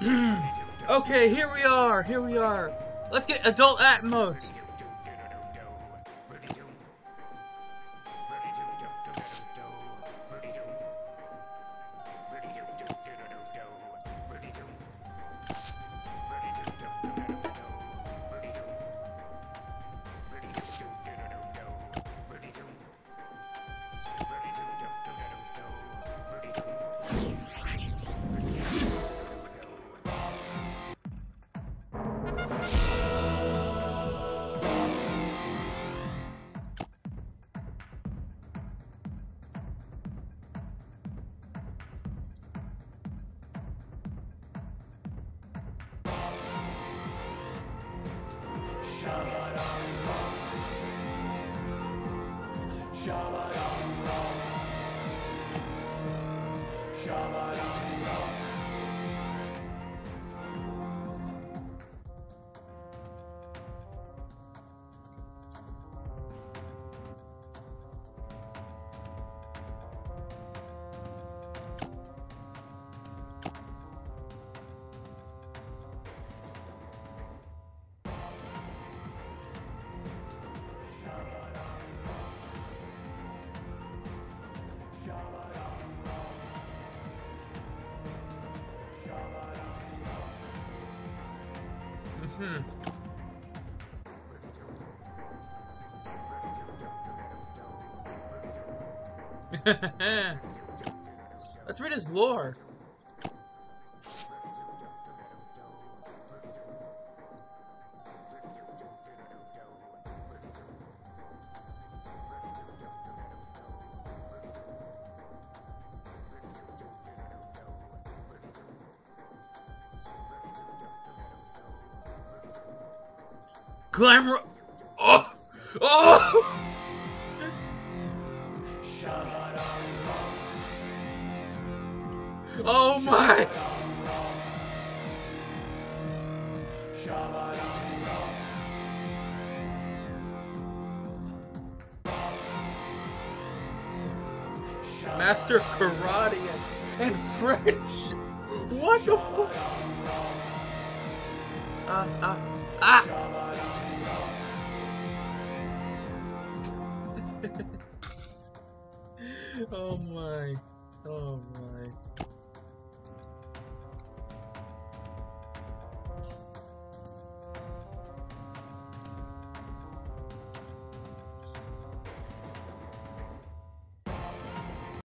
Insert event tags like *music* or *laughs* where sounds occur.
*clears throat* okay, here we are. Here we are. Let's get adult Atmos. Shabba dum Hmm. *laughs* Let's read his lore. Glamour. Oh! Oh! Oh my! Master of Karate and, and French. What the fuck? Ah, ah, ah! oh my. Oh my.